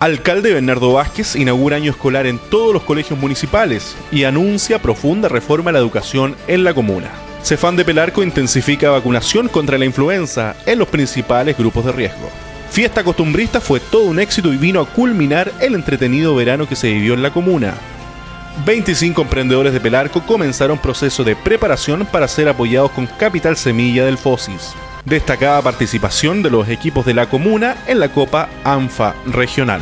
Alcalde Bernardo Vázquez inaugura año escolar en todos los colegios municipales y anuncia profunda reforma a la educación en la comuna. Cefán de Pelarco intensifica vacunación contra la influenza en los principales grupos de riesgo. Fiesta costumbrista fue todo un éxito y vino a culminar el entretenido verano que se vivió en la comuna. 25 emprendedores de Pelarco comenzaron proceso de preparación para ser apoyados con capital semilla del FOSIS. Destacada participación de los equipos de la comuna en la Copa ANFA Regional.